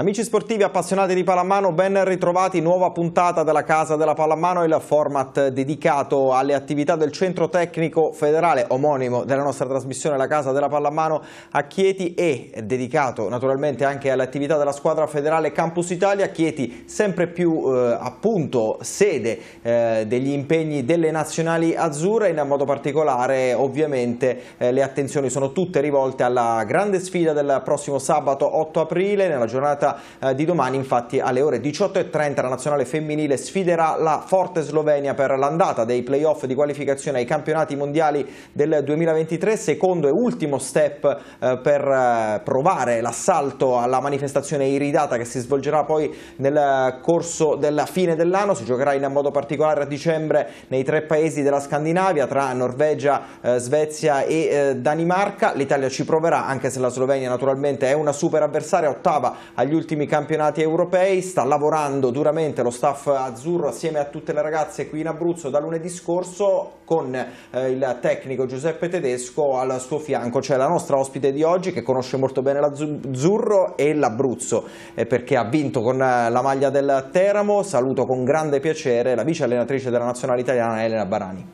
Amici sportivi appassionati di pallamano, ben ritrovati, nuova puntata della Casa della Pallamano, il format dedicato alle attività del Centro Tecnico Federale, omonimo della nostra trasmissione La Casa della Pallamano a Chieti e dedicato naturalmente anche alle attività della squadra federale Campus Italia, Chieti sempre più eh, appunto sede eh, degli impegni delle nazionali azzurre, in modo particolare ovviamente eh, le attenzioni sono tutte rivolte alla grande sfida del prossimo sabato 8 aprile, nella giornata eh, di domani, infatti alle ore 18.30 la nazionale femminile sfiderà la forte Slovenia per l'andata dei playoff di qualificazione ai campionati mondiali del 2023, secondo e ultimo step eh, per eh, provare l'assalto alla manifestazione iridata che si svolgerà poi nel corso della fine dell'anno, si giocherà in modo particolare a dicembre nei tre paesi della Scandinavia tra Norvegia, eh, Svezia e eh, Danimarca, l'Italia ci proverà anche se la Slovenia naturalmente è una super avversaria, ottava agli ultimi campionati europei, sta lavorando duramente lo staff azzurro assieme a tutte le ragazze qui in Abruzzo da lunedì scorso con eh, il tecnico Giuseppe Tedesco al suo fianco, c'è la nostra ospite di oggi che conosce molto bene l'azzurro e l'Abruzzo eh, perché ha vinto con la maglia del Teramo, saluto con grande piacere la vice allenatrice della nazionale italiana Elena Barani.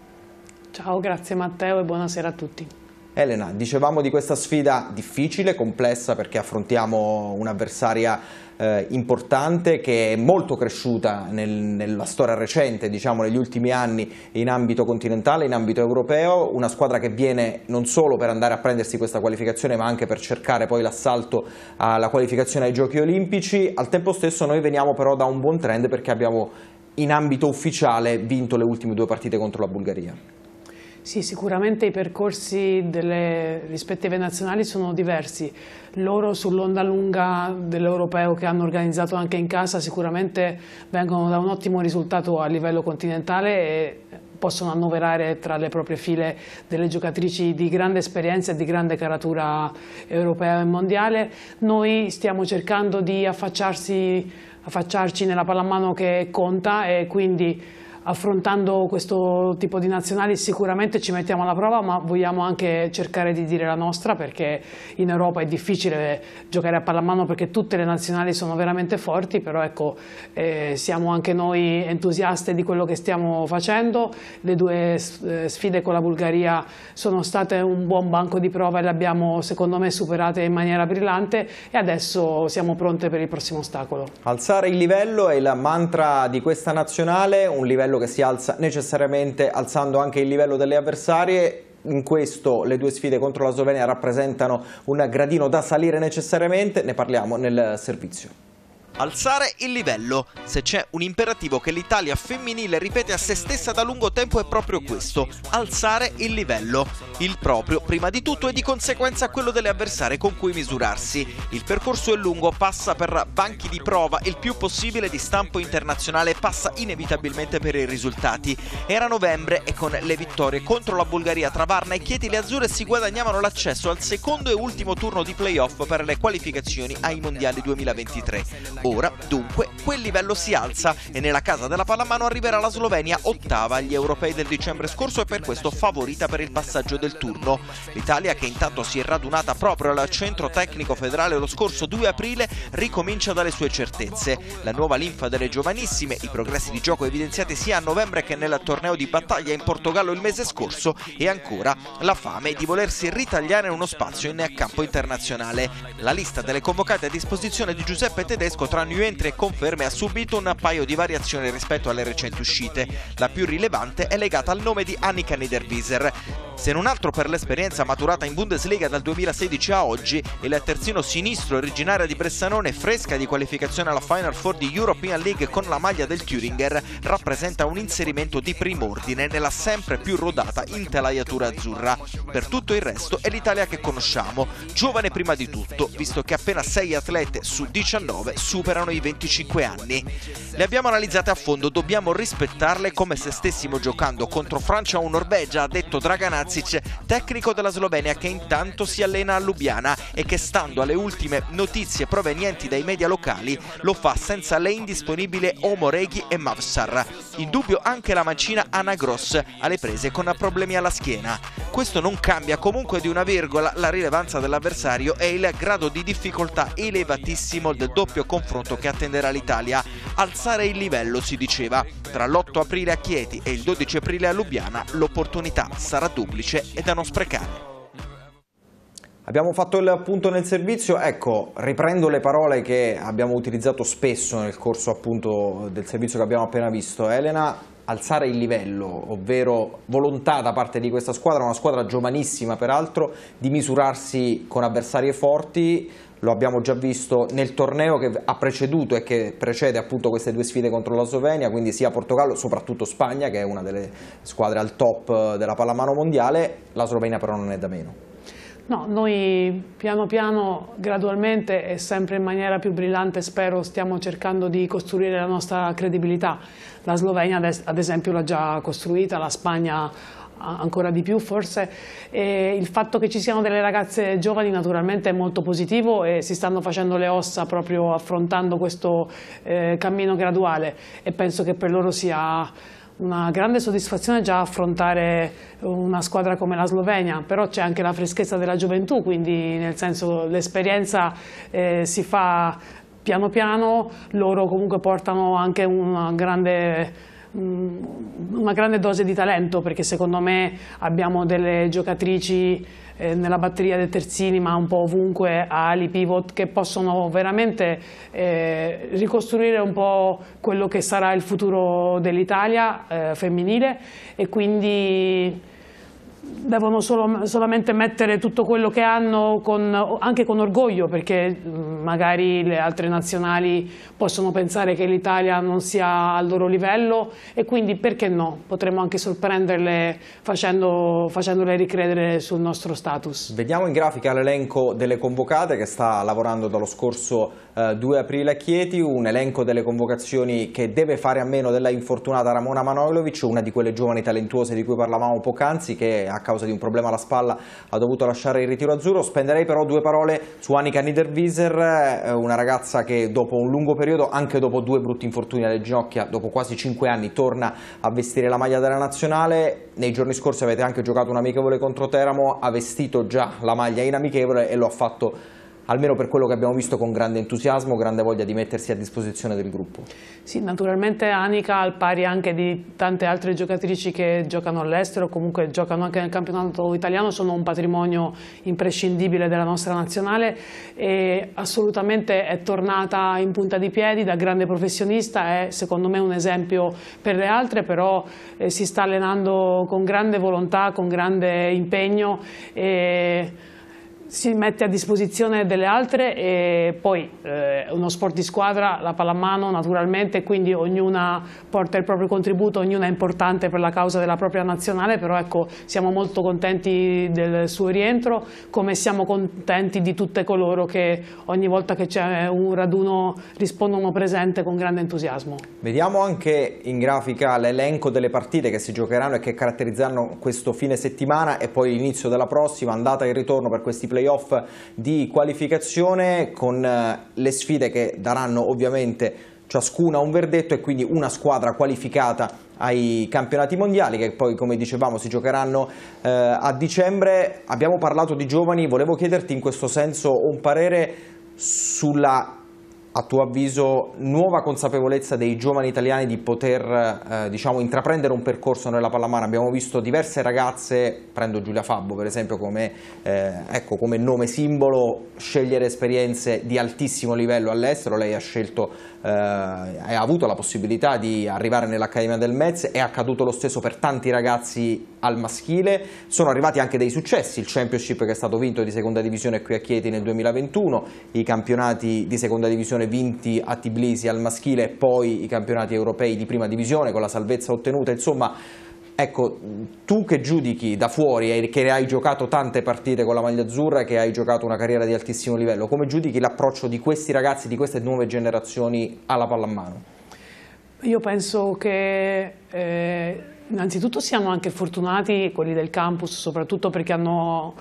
Ciao, grazie Matteo e buonasera a tutti. Elena, dicevamo di questa sfida difficile, complessa perché affrontiamo un'avversaria eh, importante che è molto cresciuta nel, nella storia recente, diciamo negli ultimi anni in ambito continentale, in ambito europeo, una squadra che viene non solo per andare a prendersi questa qualificazione ma anche per cercare poi l'assalto alla qualificazione ai giochi olimpici, al tempo stesso noi veniamo però da un buon trend perché abbiamo in ambito ufficiale vinto le ultime due partite contro la Bulgaria. Sì, sicuramente i percorsi delle rispettive nazionali sono diversi. Loro sull'onda lunga dell'europeo che hanno organizzato anche in casa sicuramente vengono da un ottimo risultato a livello continentale e possono annoverare tra le proprie file delle giocatrici di grande esperienza e di grande caratura europea e mondiale. Noi stiamo cercando di affacciarci nella pallamano che conta e quindi affrontando questo tipo di nazionali sicuramente ci mettiamo alla prova ma vogliamo anche cercare di dire la nostra perché in Europa è difficile giocare a pallamano perché tutte le nazionali sono veramente forti però ecco eh, siamo anche noi entusiaste di quello che stiamo facendo le due eh, sfide con la Bulgaria sono state un buon banco di prova e le abbiamo secondo me superate in maniera brillante e adesso siamo pronte per il prossimo ostacolo. Alzare il livello è il mantra di questa nazionale, un livello livello che si alza necessariamente alzando anche il livello delle avversarie in questo le due sfide contro la Slovenia rappresentano un gradino da salire necessariamente, ne parliamo nel servizio. Alzare il livello. Se c'è un imperativo che l'Italia femminile ripete a se stessa da lungo tempo è proprio questo, alzare il livello. Il proprio, prima di tutto, e di conseguenza quello delle avversarie con cui misurarsi. Il percorso è lungo, passa per banchi di prova, il più possibile di stampo internazionale passa inevitabilmente per i risultati. Era novembre e con le vittorie contro la Bulgaria tra Varna e Chieti le azzurre si guadagnavano l'accesso al secondo e ultimo turno di playoff per le qualificazioni ai mondiali 2023. Ora, dunque, quel livello si alza e nella casa della pallamano arriverà la Slovenia ottava agli europei del dicembre scorso e per questo favorita per il passaggio del turno. L'Italia, che intanto si è radunata proprio al centro tecnico federale lo scorso 2 aprile, ricomincia dalle sue certezze. La nuova linfa delle giovanissime, i progressi di gioco evidenziati sia a novembre che nel torneo di battaglia in Portogallo il mese scorso e ancora la fame di volersi ritagliare uno spazio in campo internazionale. La lista delle convocate a disposizione di Giuseppe Tedesco tra new entry e conferme ha subito un paio di variazioni rispetto alle recenti uscite. La più rilevante è legata al nome di Annika Niederwieser. Se non altro per l'esperienza maturata in Bundesliga dal 2016 a oggi, il terzino sinistro originario di Bressanone fresca di qualificazione alla Final Four di European League con la maglia del Thüringer rappresenta un inserimento di prim'ordine nella sempre più rodata intelaiatura azzurra. Per tutto il resto è l'Italia che conosciamo, giovane prima di tutto, visto che appena 6 atlete su 19 superano i 25 anni. Le abbiamo analizzate a fondo, dobbiamo rispettarle come se stessimo giocando contro Francia o Norvegia, ha detto Draganazzi Macic, tecnico della Slovenia che intanto si allena a Lubiana e che stando alle ultime notizie provenienti dai media locali lo fa senza le indisponibili Omoreghi e Mavsar. In dubbio anche la mancina Anna Gross alle prese con problemi alla schiena. Questo non cambia comunque di una virgola la rilevanza dell'avversario e il grado di difficoltà elevatissimo del doppio confronto che attenderà l'Italia. Alzare il livello, si diceva. Tra l'8 aprile a Chieti e il 12 aprile a Lubiana l'opportunità sarà duplice e da non sprecare. Abbiamo fatto il punto nel servizio, ecco, riprendo le parole che abbiamo utilizzato spesso nel corso appunto del servizio che abbiamo appena visto. Elena, alzare il livello, ovvero volontà da parte di questa squadra, una squadra giovanissima peraltro, di misurarsi con avversarie forti, lo abbiamo già visto nel torneo che ha preceduto e che precede appunto queste due sfide contro la Slovenia, quindi sia Portogallo, soprattutto Spagna che è una delle squadre al top della pallamano mondiale, la Slovenia però non è da meno. No, noi piano piano, gradualmente e sempre in maniera più brillante spero stiamo cercando di costruire la nostra credibilità. La Slovenia ad esempio l'ha già costruita, la Spagna ancora di più forse e il fatto che ci siano delle ragazze giovani naturalmente è molto positivo e si stanno facendo le ossa proprio affrontando questo eh, cammino graduale. E penso che per loro sia una grande soddisfazione già affrontare una squadra come la Slovenia, però c'è anche la freschezza della gioventù, quindi nel senso l'esperienza eh, si fa piano piano, loro comunque portano anche una grande, una grande dose di talento perché secondo me abbiamo delle giocatrici eh, nella batteria dei terzini ma un po' ovunque ali, pivot che possono veramente eh, ricostruire un po' quello che sarà il futuro dell'Italia eh, femminile. E quindi devono solo, solamente mettere tutto quello che hanno con, anche con orgoglio perché magari le altre nazionali possono pensare che l'Italia non sia al loro livello e quindi perché no, potremmo anche sorprenderle facendo, facendole ricredere sul nostro status. Vediamo in grafica l'elenco delle convocate che sta lavorando dallo scorso eh, 2 aprile a Chieti, un elenco delle convocazioni che deve fare a meno della infortunata Ramona Manojlovic, una di quelle giovani talentuose di cui parlavamo poc'anzi che a causa di un problema alla spalla ha dovuto lasciare il ritiro azzurro. Spenderei però due parole su Annika Niederwieser, eh, una ragazza che dopo un lungo periodo, anche dopo due brutti infortuni alle ginocchia, dopo quasi cinque anni torna a vestire la maglia della nazionale. Nei giorni scorsi avete anche giocato un amichevole contro Teramo, ha vestito già la maglia in amichevole e lo ha fatto almeno per quello che abbiamo visto con grande entusiasmo, grande voglia di mettersi a disposizione del gruppo. Sì, naturalmente Anika al pari anche di tante altre giocatrici che giocano all'estero, comunque giocano anche nel campionato italiano, sono un patrimonio imprescindibile della nostra nazionale e assolutamente è tornata in punta di piedi da grande professionista, è secondo me un esempio per le altre, però eh, si sta allenando con grande volontà, con grande impegno e si mette a disposizione delle altre e poi eh, uno sport di squadra, la pallamano naturalmente, quindi ognuna porta il proprio contributo, ognuna è importante per la causa della propria nazionale, però ecco, siamo molto contenti del suo rientro, come siamo contenti di tutte coloro che ogni volta che c'è un raduno rispondono presente con grande entusiasmo. Vediamo anche in grafica l'elenco delle partite che si giocheranno e che caratterizzeranno questo fine settimana e poi l'inizio della prossima, andata e ritorno per questi playoff di qualificazione con eh, le sfide che daranno ovviamente ciascuna un verdetto e quindi una squadra qualificata ai campionati mondiali che poi come dicevamo si giocheranno eh, a dicembre. Abbiamo parlato di giovani, volevo chiederti in questo senso un parere sulla a tuo avviso, nuova consapevolezza dei giovani italiani di poter eh, diciamo, intraprendere un percorso nella pallamano? Abbiamo visto diverse ragazze, prendo Giulia Fabbo per esempio come, eh, ecco, come nome simbolo, scegliere esperienze di altissimo livello all'estero, lei ha scelto eh, ha avuto la possibilità di arrivare nell'Accademia del Metz, è accaduto lo stesso per tanti ragazzi al maschile, sono arrivati anche dei successi, il Championship che è stato vinto di seconda divisione qui a Chieti nel 2021, i campionati di seconda divisione vinti a Tbilisi al maschile e poi i campionati europei di prima divisione con la salvezza ottenuta, insomma Ecco, tu che giudichi da fuori che hai giocato tante partite con la maglia azzurra e che hai giocato una carriera di altissimo livello, come giudichi l'approccio di questi ragazzi, di queste nuove generazioni alla pallamano? Io penso che eh, innanzitutto siano anche fortunati quelli del campus, soprattutto perché hanno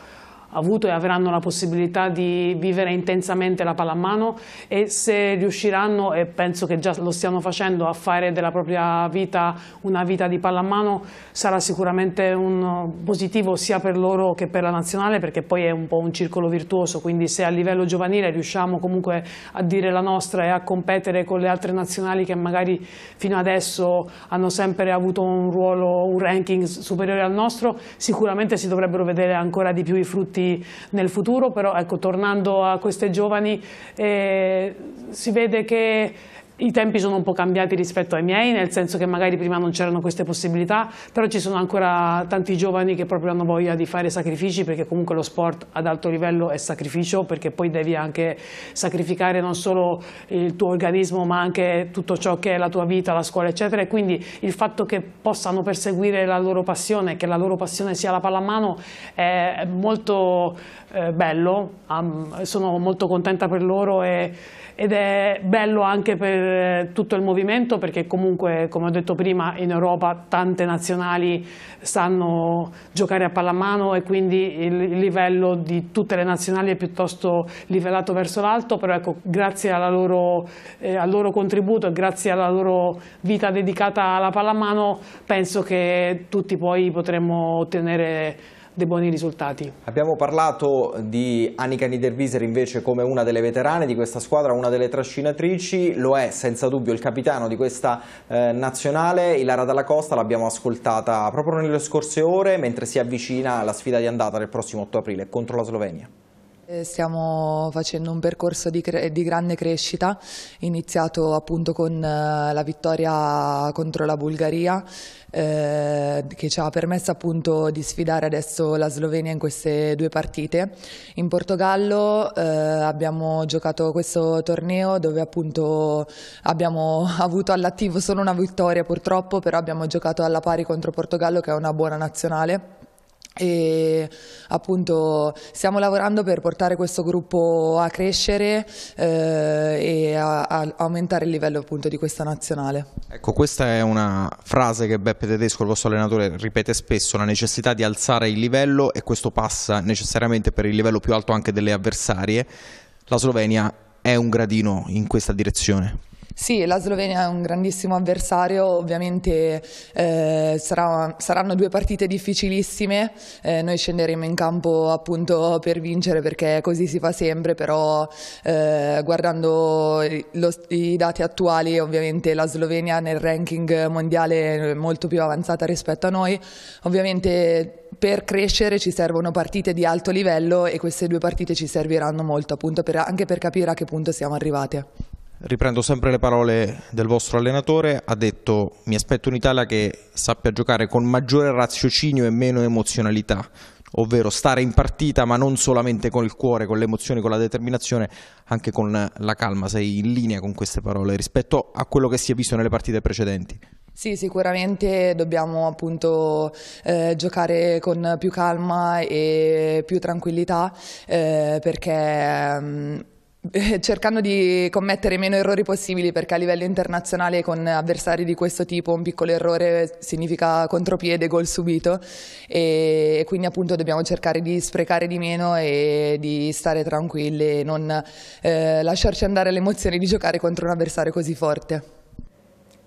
avuto e avranno la possibilità di vivere intensamente la pallamano e se riusciranno, e penso che già lo stiano facendo, a fare della propria vita una vita di pallamano sarà sicuramente un positivo sia per loro che per la nazionale perché poi è un po' un circolo virtuoso, quindi se a livello giovanile riusciamo comunque a dire la nostra e a competere con le altre nazionali che magari fino adesso hanno sempre avuto un ruolo, un ranking superiore al nostro, sicuramente si dovrebbero vedere ancora di più i frutti nel futuro, però ecco, tornando a queste giovani eh, si vede che i tempi sono un po' cambiati rispetto ai miei, nel senso che magari prima non c'erano queste possibilità, però ci sono ancora tanti giovani che proprio hanno voglia di fare sacrifici perché comunque lo sport ad alto livello è sacrificio perché poi devi anche sacrificare non solo il tuo organismo ma anche tutto ciò che è la tua vita, la scuola eccetera. E quindi il fatto che possano perseguire la loro passione, che la loro passione sia la pallamano è molto eh, bello, sono molto contenta per loro e ed è bello anche per eh, tutto il movimento perché comunque come ho detto prima in Europa tante nazionali sanno giocare a pallamano e quindi il, livello di tutte le nazionali è piuttosto livellato verso l'alto però ecco grazie loro, eh, al loro contributo e grazie alla loro vita dedicata alla pallamano penso che tutti poi potremmo ottenere dei buoni risultati. Abbiamo parlato di Annika Niederwieser invece come una delle veterane di questa squadra, una delle trascinatrici, lo è senza dubbio il capitano di questa eh, nazionale, Ilara Dalla Costa, l'abbiamo ascoltata proprio nelle scorse ore mentre si avvicina alla sfida di andata del prossimo 8 aprile contro la Slovenia. Eh, stiamo facendo un percorso di, di, grande crescita, iniziato appunto con uh, la vittoria contro la Bulgaria, eh, che ci ha permesso appunto di sfidare adesso la Slovenia in queste due partite. In Portogallo eh, abbiamo giocato questo torneo dove appunto abbiamo avuto all'attivo solo una vittoria purtroppo, però abbiamo giocato alla pari contro Portogallo che è una buona nazionale e appunto stiamo lavorando per portare questo gruppo a crescere eh, e a, a, aumentare il livello appunto di questa nazionale. Ecco, questa è una frase che Beppe Tedesco, il vostro allenatore, ripete spesso, la necessità di alzare il livello e questo passa necessariamente per il livello più alto anche delle avversarie. La Slovenia è un gradino in questa direzione. Sì, la Slovenia è un grandissimo avversario, ovviamente eh, sarà, saranno due partite difficilissime, eh, noi scenderemo in campo appunto per vincere perché così si fa sempre, però eh, guardando lo, i dati attuali ovviamente la Slovenia nel ranking mondiale è molto più avanzata rispetto a noi, ovviamente per crescere ci servono partite di alto livello e queste due partite ci serviranno molto appunto per, anche per capire a che punto siamo arrivate riprendo sempre le parole del vostro allenatore, ha detto mi aspetto un'Italia che sappia giocare con maggiore raziocinio e meno emozionalità, ovvero stare in partita ma non solamente con il cuore, con le emozioni, con la determinazione, anche con la calma. Sei in linea con queste parole rispetto a quello che si è visto nelle partite precedenti? Sì, sicuramente dobbiamo appunto eh, giocare con più calma e più tranquillità eh, perché... Mh, mm, cercando di commettere meno errori possibili perché a livello internazionale con avversari di questo tipo un piccolo errore significa contropiede, gol subito e quindi appunto dobbiamo cercare di sprecare di meno e di stare tranquilli e non eh, lasciarci andare le emozioni di giocare contro un avversario così forte.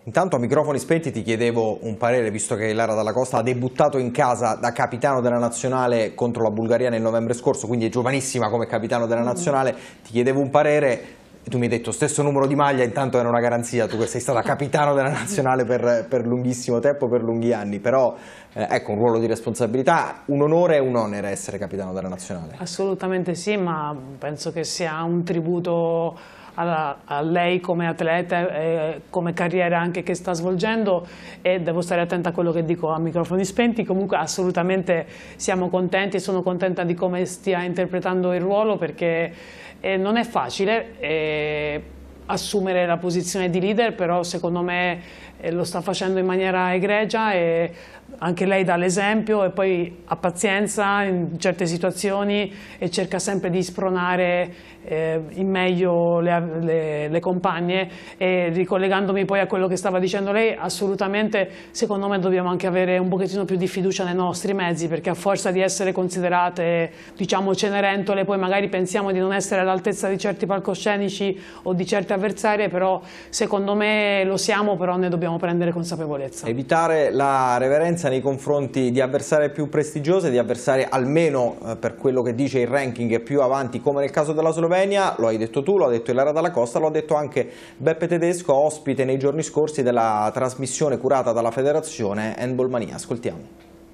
Intanto a microfoni spenti ti chiedevo un parere, visto che Lara Dalla Costa ha debuttato in casa da capitano della nazionale contro la Bulgaria nel novembre scorso, quindi è giovanissima come capitano della nazionale, ti chiedevo un parere e tu mi hai detto stesso numero di maglia, intanto era una garanzia, tu sei stata capitano della nazionale per, per lunghissimo tempo, per lunghi anni, però eh, ecco un ruolo di responsabilità, un onore e un onere essere capitano della nazionale. Assolutamente sì, ma penso che sia un tributo a, a lei come atleta e come carriera anche che sta svolgendo e devo stare attenta a quello che dico a microfoni spenti, comunque assolutamente siamo contenti, sono contenta di come stia interpretando il ruolo perché eh, non è facile. Eh, assumere la posizione di leader, però secondo me eh, lo sta facendo in maniera egregia e anche lei dà l'esempio e poi ha pazienza in certe situazioni e cerca sempre di spronare eh, in meglio le, le, le, compagne e ricollegandomi poi a quello che stava dicendo lei assolutamente secondo me dobbiamo anche avere un pochettino più di fiducia nei nostri mezzi perché a forza di essere considerate diciamo cenerentole poi magari pensiamo di non essere all'altezza di certi palcoscenici o di certe avversarie però secondo me lo siamo però ne dobbiamo prendere consapevolezza. Evitare la reverenza nei confronti di avversarie più prestigiose, di avversarie almeno eh, per quello che dice il ranking più avanti come nel caso della Slovenia lo hai detto tu, lo ha detto Ilara Dalla Costa, lo ha detto anche Beppe Tedesco, ospite nei giorni scorsi della trasmissione curata dalla federazione Handball Mania. Ascoltiamo.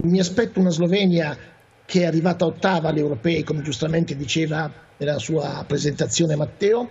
Mi aspetto una Slovenia che è arrivata ottava alle europee, come giustamente diceva nella sua presentazione Matteo,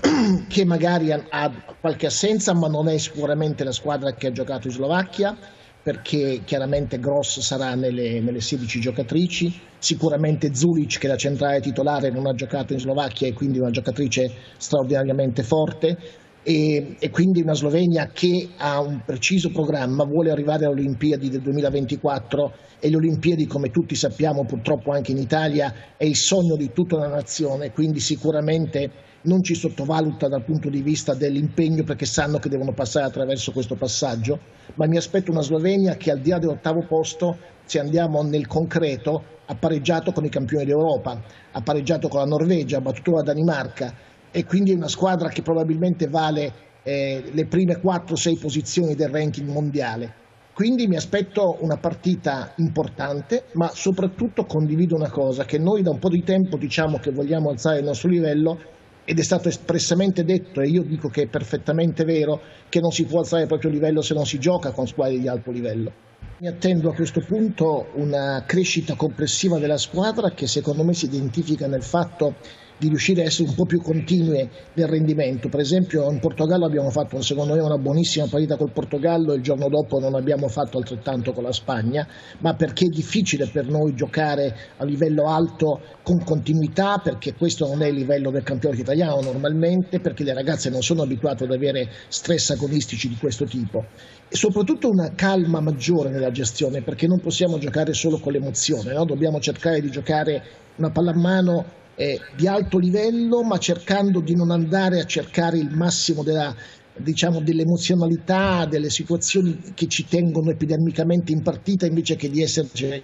che magari ha qualche assenza, ma non è sicuramente la squadra che ha giocato in Slovacchia perché chiaramente Gross sarà nelle, nelle 16 giocatrici, sicuramente Zulic che è la centrale titolare non ha giocato in Slovacchia e quindi una giocatrice straordinariamente forte e, e, quindi una Slovenia che ha un preciso programma, vuole arrivare alle Olimpiadi del 2024 e le Olimpiadi come tutti sappiamo purtroppo anche in Italia è il sogno di tutta una nazione, quindi sicuramente non ci sottovaluta dal punto di vista dell'impegno perché sanno che devono passare attraverso questo passaggio, ma mi aspetto una Slovenia che al di là dell'ottavo posto, se andiamo nel concreto, ha pareggiato con i campioni d'Europa, ha pareggiato con la Norvegia, ha battuto la Danimarca e quindi è una squadra che probabilmente vale eh, le prime 4-6 posizioni del ranking mondiale. Quindi mi aspetto una partita importante, ma soprattutto condivido una cosa, che noi da un po' di tempo diciamo che vogliamo alzare il nostro livello ed è stato espressamente detto, e io dico che è perfettamente vero, che non si può alzare il proprio livello se non si gioca con squadre di alto livello. Mi attendo a questo punto una crescita complessiva della squadra che secondo me si identifica nel fatto di riuscire a essere un po' più continue nel rendimento. Per esempio in Portogallo abbiamo fatto secondo me una buonissima partita col Portogallo e il giorno dopo non abbiamo fatto altrettanto con la Spagna, ma perché è difficile per noi giocare a livello alto con continuità, perché questo non è il livello del campionato italiano normalmente, perché le ragazze non sono abituate ad avere stress agonistici di questo tipo. E soprattutto una calma maggiore nella gestione, perché non possiamo giocare solo con l'emozione, no? dobbiamo cercare di giocare una pallamano eh, di alto livello, ma cercando di non andare a cercare il massimo della, diciamo, dell'emozionalità, delle situazioni che ci tengono epidemicamente in partita invece che di esserci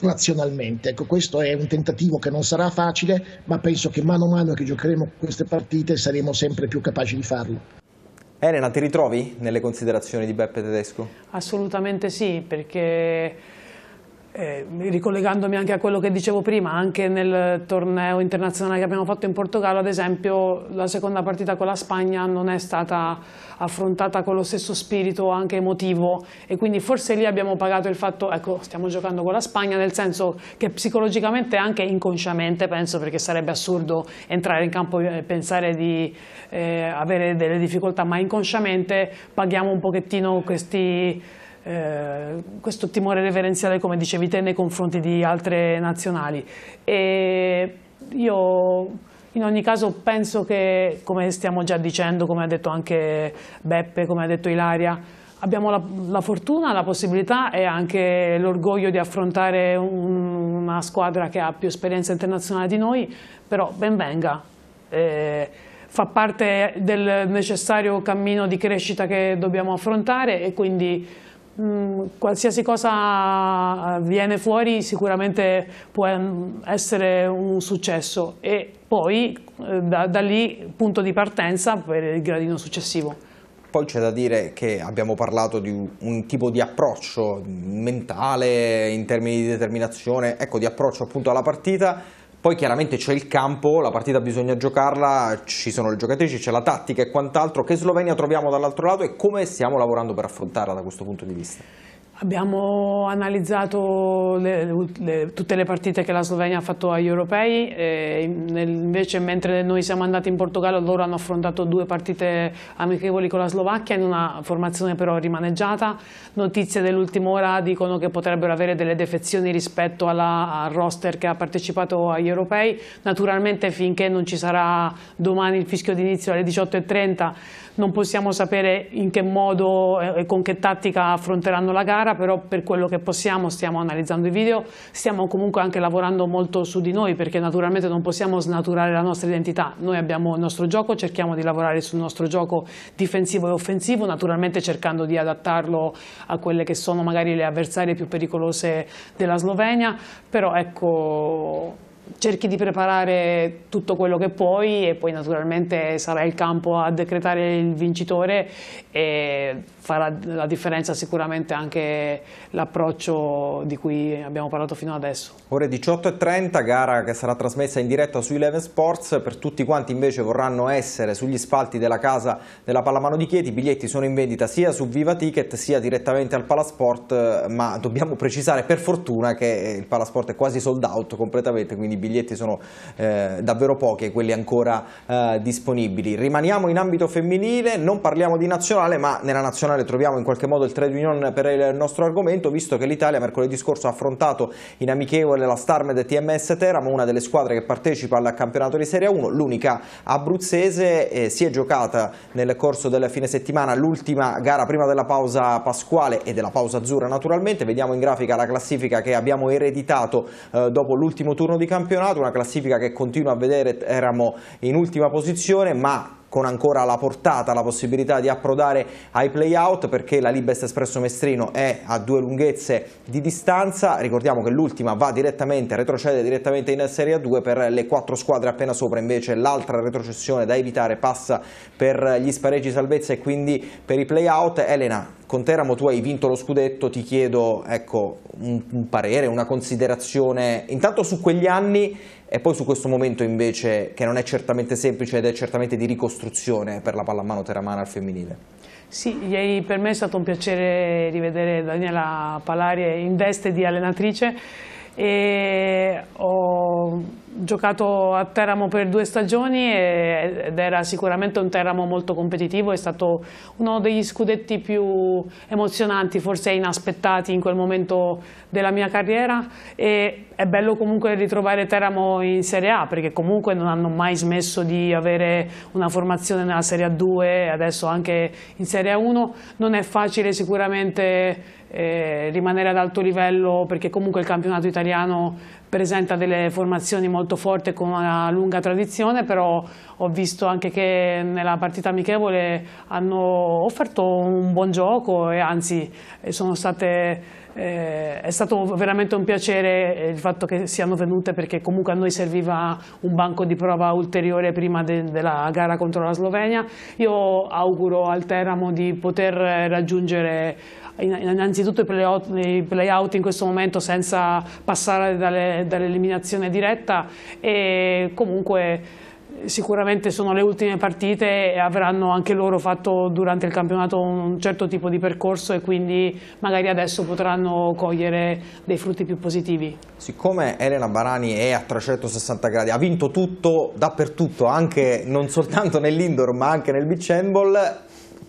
razionalmente. Ecco, questo è un tentativo che non sarà facile, ma penso che mano a mano che giocheremo queste partite saremo sempre più capaci di farlo. Elena, ti ritrovi nelle considerazioni di Beppe Tedesco? Assolutamente sì, perché eh, ricollegandomi anche a quello che dicevo prima, anche nel torneo internazionale che abbiamo fatto in Portogallo, ad esempio, la seconda partita con la Spagna non è stata affrontata con lo stesso spirito anche emotivo e quindi forse lì abbiamo pagato il fatto, ecco, stiamo giocando con la Spagna, nel senso che psicologicamente anche inconsciamente, penso, perché sarebbe assurdo entrare in campo e pensare di eh, avere delle difficoltà, ma inconsciamente paghiamo un pochettino questi eh, questo timore reverenziale, come dicevi te, nei confronti di altre nazionali. E io in ogni caso penso che, come stiamo già dicendo, come ha detto anche Beppe, come ha detto Ilaria, abbiamo la, la fortuna, la possibilità e anche l'orgoglio di affrontare un, una squadra che ha più esperienza internazionale di noi, però ben venga. Eh, fa parte del necessario cammino di crescita che dobbiamo affrontare e quindi Mm, qualsiasi cosa viene fuori sicuramente può essere un successo e poi eh, da, da lì punto di partenza per il gradino successivo. Poi c'è da dire che abbiamo parlato di un tipo di approccio mentale in termini di determinazione, ecco di approccio appunto alla partita poi chiaramente c'è il campo, la partita bisogna giocarla, ci sono le giocatrici, c'è la tattica e quant'altro. Che Slovenia troviamo dall'altro lato e come stiamo lavorando per affrontarla da questo punto di vista? Abbiamo analizzato le, le, tutte le partite che la Slovenia ha fatto agli europei, nel, invece mentre noi siamo andati in Portogallo loro hanno affrontato due partite amichevoli con la Slovacchia in una formazione però rimaneggiata. Notizie dell'ultima ora dicono che potrebbero avere delle defezioni rispetto alla, al roster che ha partecipato agli europei. Naturalmente finché non ci sarà domani il fischio d'inizio alle 18.30 non possiamo sapere in che modo e con che tattica affronteranno la gara, però per quello che possiamo stiamo analizzando i video, stiamo comunque anche lavorando molto su di noi perché naturalmente non possiamo snaturare la nostra identità, noi abbiamo il nostro gioco, cerchiamo di lavorare sul nostro gioco difensivo e offensivo, naturalmente cercando di adattarlo a quelle che sono magari le avversarie più pericolose della Slovenia, però ecco cerchi di preparare tutto quello che puoi e poi naturalmente sarà il campo a decretare il vincitore e farà la differenza sicuramente anche l'approccio di cui abbiamo parlato fino adesso. Ore 18.30, gara che sarà trasmessa in diretta su Eleven Sports, per tutti quanti invece vorranno essere sugli spalti della casa della Pallamano di Chieti, i biglietti sono in vendita sia su Viva Ticket sia direttamente al Palasport, ma dobbiamo precisare per fortuna che il Palasport è quasi sold out completamente, quindi biglietti sono eh, davvero pochi quelli ancora eh, disponibili. Rimaniamo in ambito femminile, non parliamo di nazionale, ma nella nazionale troviamo in qualche modo il trade union per il nostro argomento, visto che l'Italia mercoledì scorso ha affrontato in amichevole la Starmed TMS Teramo, una delle squadre che partecipa al campionato di Serie 1, l'unica abruzzese, eh, si è giocata nel corso del fine settimana l'ultima gara prima della pausa pasquale e della pausa azzurra naturalmente, vediamo in grafica la classifica che abbiamo ereditato eh, dopo l'ultimo turno di campionato, una classifica che continua a vedere Teramo in ultima posizione ma con ancora alla portata la possibilità di approdare ai play-out perché la Libest Espresso Mestrino è a due lunghezze di distanza, ricordiamo che l'ultima va direttamente, retrocede direttamente in Serie A2 per le quattro squadre appena sopra, invece l'altra retrocessione da evitare passa per gli spareggi salvezza e quindi per i play-out. Elena, con Teramo tu hai vinto lo scudetto, ti chiedo ecco, un, un parere, una considerazione intanto su quegli anni e poi su questo momento invece che non è certamente semplice ed è certamente di ricostruzione per la pallamano teramana al femminile. Sì, ieri per me è stato un piacere rivedere Daniela Palari in veste di allenatrice e ho giocato a Teramo per due stagioni ed era sicuramente un Teramo molto competitivo, è stato uno degli scudetti più emozionanti, forse inaspettati in quel momento della mia carriera. E è bello comunque ritrovare Teramo in Serie A perché comunque non hanno mai smesso di avere una formazione nella Serie A2 e adesso anche in Serie A1, non è facile sicuramente eh, rimanere ad alto livello perché comunque il campionato italiano presenta delle formazioni molto forti con una lunga tradizione, però ho visto anche che nella partita amichevole hanno offerto un buon gioco e anzi sono state eh, è stato veramente un piacere il fatto che siano venute perché comunque a noi serviva un banco di prova ulteriore prima de della gara contro la Slovenia. Io auguro al Teramo di poter raggiungere innanzitutto i play-out in questo momento senza passare dall'eliminazione dall diretta e comunque sicuramente sono le ultime partite e avranno anche loro fatto durante il campionato un certo tipo di percorso e quindi magari adesso potranno cogliere dei frutti più positivi. Siccome Elena Barani è a 360 gradi, ha vinto tutto dappertutto, anche non soltanto nell'indoor ma anche nel beach handball,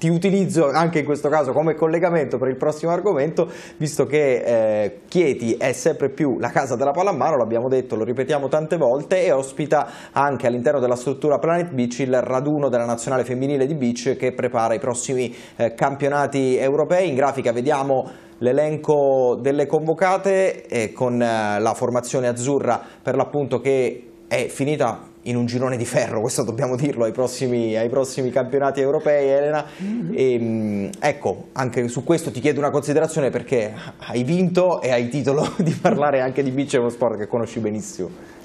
ti utilizzo anche in questo caso come collegamento per il prossimo argomento, visto che eh, Chieti è sempre più la casa della pallamano, l'abbiamo detto, lo ripetiamo tante volte, e ospita anche all'interno della struttura Planet Beach il raduno della nazionale femminile di beach che prepara i prossimi eh, campionati europei. In grafica vediamo l'elenco delle convocate eh, con la formazione azzurra per l'appunto che è finita in un girone di ferro, questo dobbiamo dirlo ai prossimi, ai prossimi campionati europei, Elena. E, ehm, ecco, anche su questo ti chiedo una considerazione perché hai vinto e hai titolo di parlare anche di beach, è uno sport che conosci benissimo.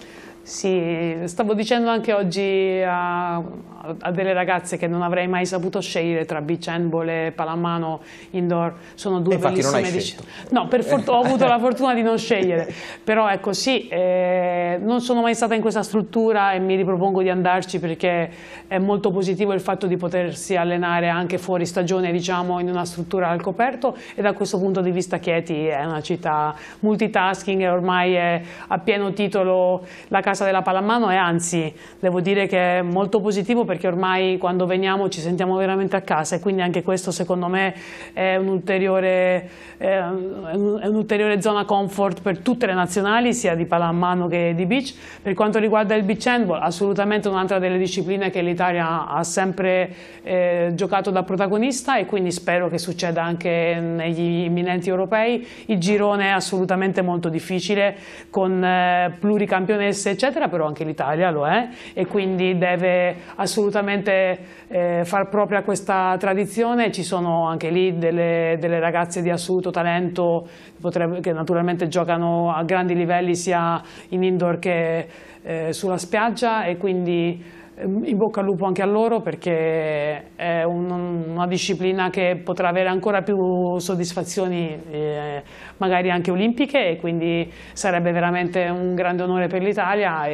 Sì, stavo dicendo anche oggi a, a, delle ragazze che non avrei mai saputo scegliere tra beach handball e pallamano indoor, sono due bellissime discipline. No, ho avuto la fortuna di non scegliere, però è così, eh, non sono mai stata in questa struttura e mi ripropongo di andarci perché è molto positivo il fatto di potersi allenare anche fuori stagione, diciamo, in una struttura al coperto. E da questo punto di vista Chieti è una città multitasking e ormai è a pieno titolo. La casa casa della pallamano e anzi devo dire che è molto positivo perché ormai quando veniamo ci sentiamo veramente a casa e quindi anche questo secondo me è un'ulteriore un un zona comfort per tutte le nazionali sia di pallamano che di beach. Per quanto riguarda il beach handball assolutamente un'altra delle discipline che l'Italia ha sempre eh, giocato da protagonista e quindi spero che succeda anche negli imminenti europei. Il girone è assolutamente molto difficile con eh, pluricampionesse eccetera eccetera, però anche l'Italia lo è e quindi deve assolutamente eh, far propria questa tradizione. Ci sono anche lì delle, delle ragazze di assoluto talento potrebbe, che naturalmente giocano a grandi livelli sia in indoor che eh, sulla spiaggia e quindi in bocca al lupo anche a loro perché è un, una disciplina che potrà avere ancora più soddisfazioni eh, magari anche olimpiche e quindi sarebbe veramente un grande onore per l'Italia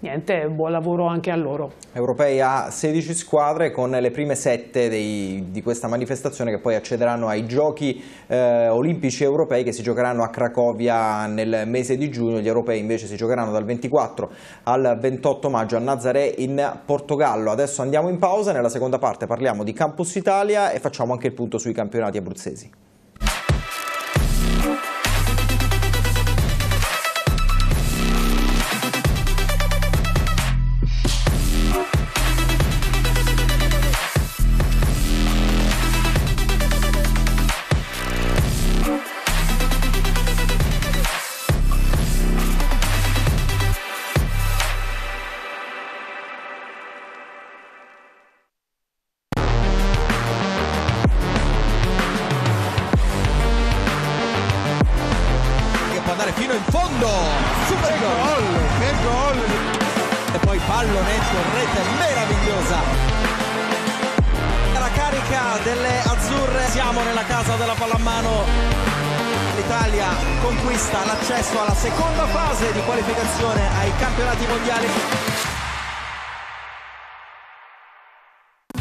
niente, buon lavoro anche a loro. Europei ha 16 squadre con le prime 7 dei, di questa manifestazione che poi accederanno ai giochi eh, olimpici europei che si giocheranno a Cracovia nel mese di giugno, gli europei invece si giocheranno dal 24 al 28 maggio a Nazaré in Portogallo. Adesso andiamo in pausa, nella seconda parte parliamo di Campus Italia e facciamo anche il punto sui campionati abruzzesi.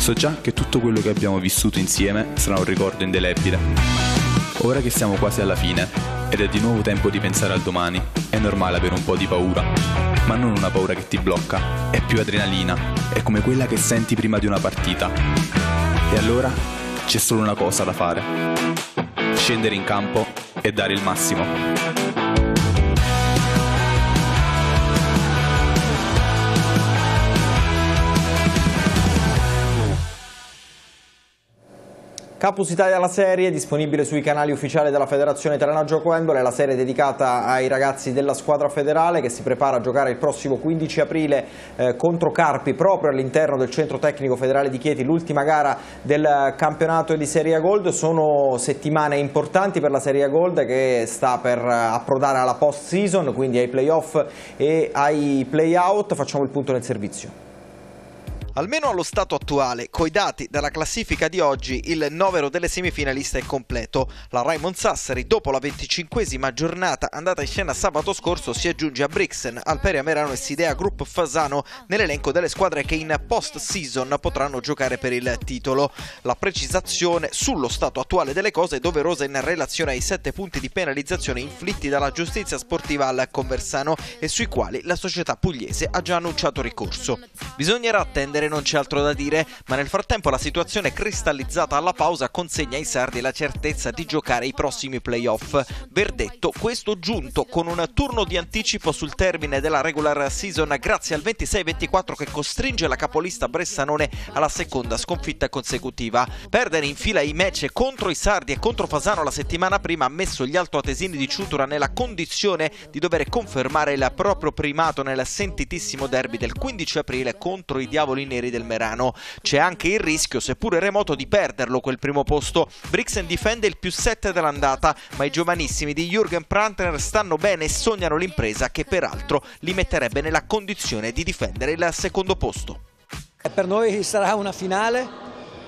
So già che tutto quello che abbiamo vissuto insieme sarà un ricordo indelebile. Ora che siamo quasi alla fine ed è di nuovo tempo di pensare al domani, è normale avere un po' di paura. Ma non una paura che ti blocca, è più adrenalina, è come quella che senti prima di una partita. E allora c'è solo una cosa da fare. Scendere in campo e dare il massimo. Campus Italia la serie, disponibile sui canali ufficiali della Federazione Italiana Gioco Handball, è la serie dedicata ai ragazzi della squadra federale che si prepara a giocare il prossimo 15 aprile eh, contro Carpi proprio all'interno del centro tecnico federale di Chieti, l'ultima gara del campionato di Serie A Gold. Sono settimane importanti per la Serie A Gold che sta per approdare alla post season, quindi ai playoff e ai playout. Facciamo il punto nel servizio. Almeno allo stato attuale, coi dati della classifica di oggi, il novero delle semifinaliste è completo. La Raimond Sassari, dopo la venticinquesima giornata andata in scena sabato scorso, si aggiunge a Brixen, Alperia Merano e Sidea Group Fasano nell'elenco delle squadre che in post-season potranno giocare per il titolo. La precisazione sullo stato attuale delle cose è doverosa in relazione ai sette punti di penalizzazione inflitti dalla giustizia sportiva al Conversano e sui quali la società pugliese ha già annunciato ricorso. Bisognerà attendere non c'è altro da dire, ma nel frattempo la situazione cristallizzata alla pausa consegna ai sardi la certezza di giocare i prossimi playoff. Verdetto, questo giunto con un turno di anticipo sul termine della regular season grazie al 26-24 che costringe la capolista Bressanone alla seconda sconfitta consecutiva. Perdere in fila i match contro i sardi e contro Fasano la settimana prima ha messo gli altoatesini di Ciutura nella condizione di dover confermare il proprio primato nel sentitissimo derby del 15 aprile contro i Diavoli Neri neri del Merano. C'è anche il rischio, seppure remoto, di perderlo quel primo posto. Brixen difende il più 7 dell'andata, ma i giovanissimi di Jürgen Prantner stanno bene e sognano l'impresa che peraltro li metterebbe nella condizione di difendere il secondo posto. Per noi sarà una finale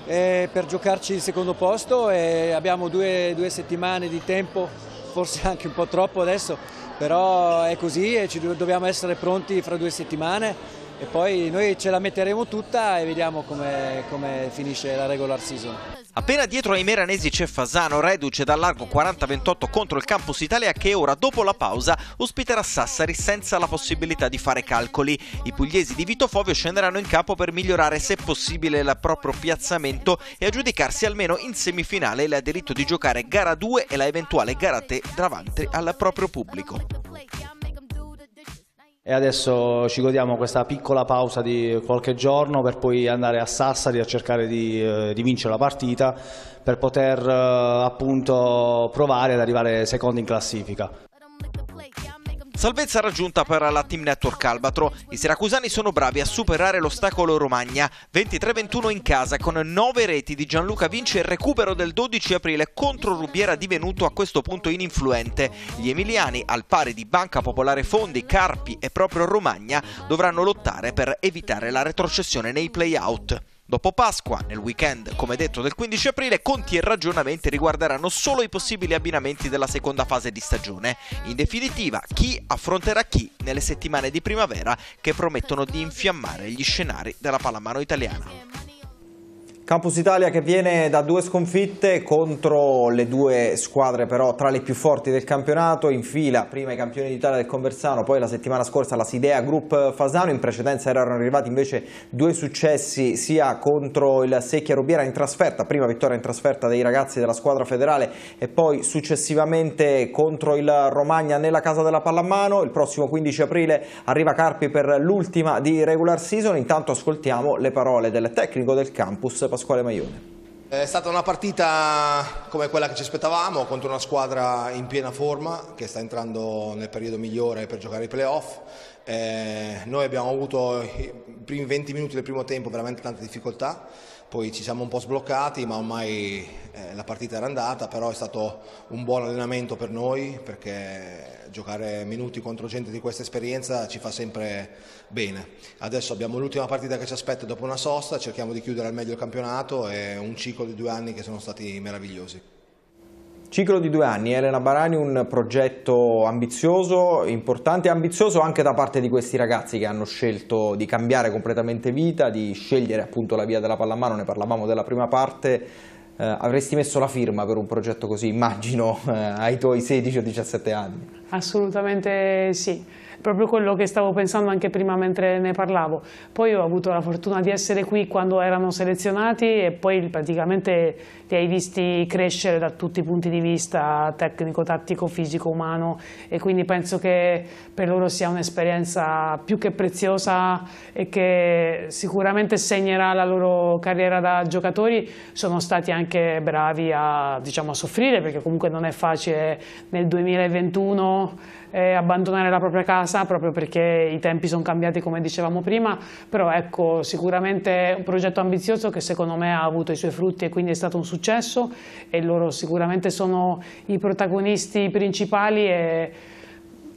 eh, per giocarci il secondo posto e abbiamo due, due settimane di tempo, forse anche un po' troppo adesso, però è così e ci dobbiamo essere pronti fra due settimane e poi noi ce la metteremo tutta e vediamo come, come finisce la regular season. Appena dietro ai meranesi c'è Fasano, reduce dal largo 40-28 contro il Campus Italia che ora dopo la pausa ospiterà Sassari senza la possibilità di fare calcoli. I pugliesi di Vito Fovio scenderanno in campo per migliorare se possibile il proprio piazzamento e aggiudicarsi almeno in semifinale il diritto di giocare gara 2 e la eventuale gara 3 davanti al proprio pubblico. E adesso ci godiamo questa piccola pausa di qualche giorno per poi andare a Sassari a cercare di, eh, di vincere la partita per poter eh, appunto provare ad arrivare secondo in classifica. Salvezza raggiunta per la Team Network Albatro. I siracusani sono bravi a superare l'ostacolo Romagna. 23-21 in casa con 9 reti di Gianluca Vinci e il recupero del 12 aprile contro Rubiera divenuto a questo punto ininfluente. Gli emiliani, al pari di Banca Popolare Fondi, Carpi e proprio Romagna, dovranno lottare per evitare la retrocessione nei play-out. Dopo Pasqua, nel weekend, come detto del 15 aprile, conti e ragionamenti riguarderanno solo i possibili abbinamenti della seconda fase di stagione. In definitiva, chi affronterà chi nelle settimane di primavera che promettono di infiammare gli scenari della pallamano italiana. Campus Italia che viene da due sconfitte contro le due squadre però tra le più forti del campionato, in fila prima i campioni d'Italia del Conversano, poi la settimana scorsa la Sidea Group Fasano, in precedenza erano arrivati invece due successi sia contro il Secchia Rubiera in trasferta, prima vittoria in trasferta dei ragazzi della squadra federale e poi successivamente contro il Romagna nella casa della pallamano, il prossimo 15 aprile arriva Carpi per l'ultima di regular season, intanto ascoltiamo le parole del tecnico del campus Pasquale Maione. È stata una partita come quella che ci aspettavamo contro una squadra in piena forma che sta entrando nel periodo migliore per giocare i playoff. Eh, noi abbiamo avuto i primi 20 minuti del primo tempo veramente tante difficoltà, poi ci siamo un po' sbloccati ma ormai eh, la partita era andata, però è stato un buon allenamento per noi perché giocare minuti contro gente di questa esperienza ci fa sempre bene. Adesso abbiamo l'ultima partita che ci aspetta dopo una sosta, cerchiamo di chiudere al meglio il campionato e un ciclo di due anni che sono stati meravigliosi. Ciclo di due anni, Elena Barani, un progetto ambizioso, importante ambizioso anche da parte di questi ragazzi che hanno scelto di cambiare completamente vita, di scegliere appunto la via della pallamano, ne parlavamo della prima parte, eh, avresti messo la firma per un progetto così, immagino, eh, ai tuoi 16 o 17 anni? Assolutamente sì proprio quello che stavo pensando anche prima mentre ne parlavo. Poi ho avuto la fortuna di essere qui quando erano selezionati e poi praticamente li hai visti crescere da tutti i punti di vista tecnico, tattico, fisico, umano e quindi penso che per loro sia un'esperienza più che preziosa e che sicuramente segnerà la loro carriera da giocatori. Sono stati anche bravi a, diciamo, a soffrire perché comunque non è facile nel 2021 eh, abbandonare la propria casa proprio perché i tempi sono cambiati come dicevamo prima, però ecco sicuramente un progetto ambizioso che secondo me ha avuto i suoi frutti e quindi è stato un successo e loro sicuramente sono i protagonisti principali e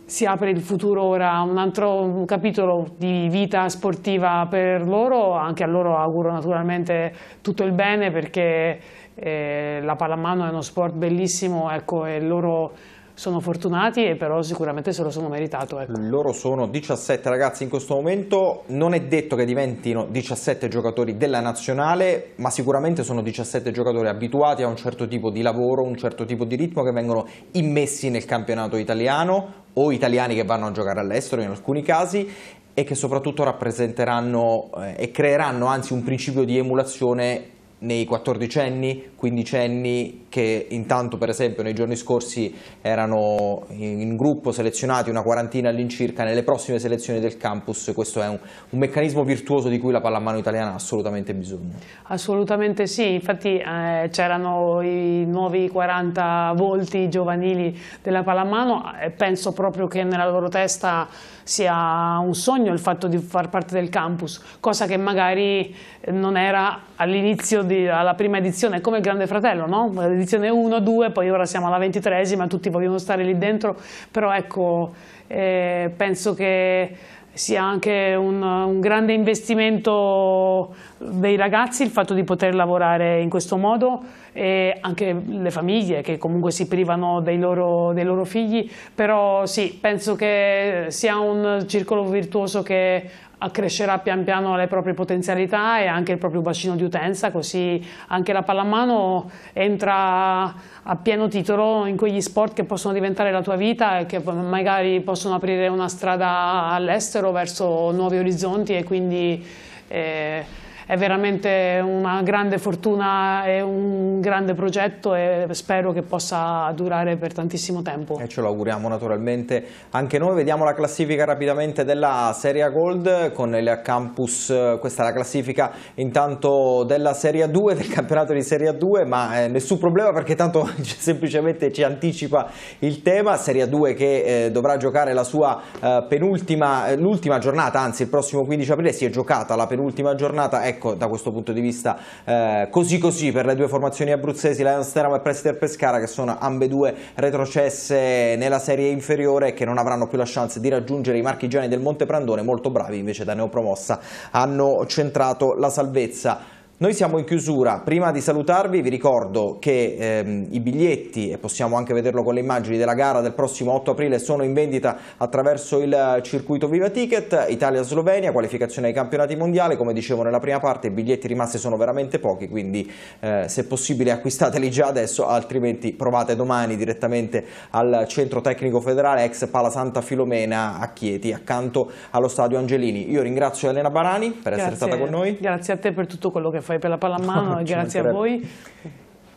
si apre il futuro ora. Un altro capitolo di vita sportiva per loro, anche a loro auguro naturalmente tutto il bene perché eh, la pallamano è uno sport bellissimo ecco, e loro sono fortunati e però sicuramente se lo sono meritato. Ecco. Loro sono 17 ragazzi in questo momento, non è detto che diventino 17 giocatori della nazionale, ma sicuramente sono 17 giocatori abituati a un certo tipo di lavoro, un certo tipo di ritmo che vengono immessi nel campionato italiano o italiani che vanno a giocare all'estero in alcuni casi e che soprattutto rappresenteranno eh, e creeranno anzi un principio di emulazione nei 14 anni, 15 anni che intanto per esempio nei giorni scorsi erano in gruppo selezionati una quarantina all'incirca, nelle prossime selezioni del campus questo è un, un, meccanismo virtuoso di cui la pallamano italiana ha assolutamente bisogno. Assolutamente sì, infatti eh, c'erano i nuovi 40 volti giovanili della pallamano e penso proprio che nella loro testa sia un sogno il fatto di far parte del campus, cosa che magari non era all'inizio, alla prima edizione, come il Grande Fratello, no? L'edizione 1, 2, poi ora siamo alla ventitresima, tutti vogliono stare lì dentro, però ecco, eh, penso che sia anche un, un, grande investimento dei ragazzi il fatto di poter lavorare in questo modo e anche le famiglie che comunque si privano dei loro, dei loro figli, però sì, penso che sia un circolo virtuoso che accrescerà pian piano le proprie potenzialità e anche il proprio bacino di utenza, così anche la pallamano entra a pieno titolo in quegli sport che possono diventare la tua vita e che magari possono aprire una strada all'estero verso nuovi orizzonti e quindi eh, è veramente una grande fortuna e un grande progetto e spero che possa durare per tantissimo tempo. E ce lo auguriamo naturalmente anche noi. Vediamo la classifica rapidamente della Serie Gold con il campus, questa è la classifica intanto della Serie 2, del campionato di Serie 2, ma eh, nessun problema perché tanto semplicemente ci anticipa il tema. Serie 2 che eh, dovrà giocare la sua eh, penultima, l'ultima giornata, anzi il prossimo 15 aprile si è giocata la penultima giornata, è ecco da questo punto di vista eh, così così per le due formazioni abruzzesi, Lions Teramo e Prester Pescara che sono ambedue retrocesse nella serie inferiore e che non avranno più la chance di raggiungere i marchigiani del Monte Prandone, molto bravi invece da neopromossa hanno centrato la salvezza. Noi siamo in chiusura, prima di salutarvi vi ricordo che ehm, i biglietti, e possiamo anche vederlo con le immagini della gara del prossimo 8 aprile, sono in vendita attraverso il circuito Viva Ticket, Italia-Slovenia, qualificazione ai campionati mondiali, come dicevo nella prima parte i biglietti rimasti sono veramente pochi, quindi eh, se possibile acquistateli già adesso, altrimenti provate domani direttamente al centro tecnico federale ex Pala Santa Filomena a Chieti, accanto allo stadio Angelini. Io ringrazio Elena Barani per grazie, essere stata con noi. Grazie a te per tutto quello che fai per la pallamano e grazie a voi.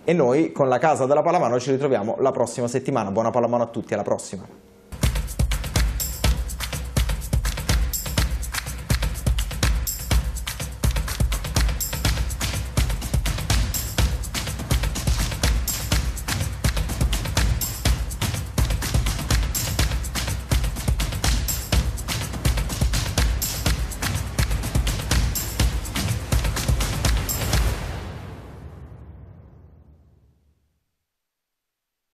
E noi con la Casa della Pallamano ci ritroviamo la prossima settimana. Buona pallamano a tutti, alla prossima.